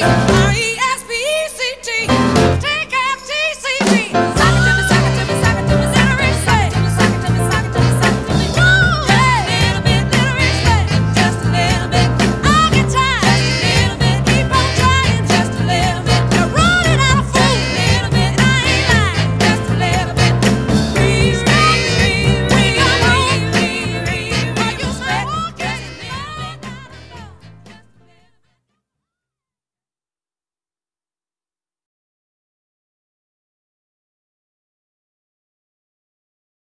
Bye.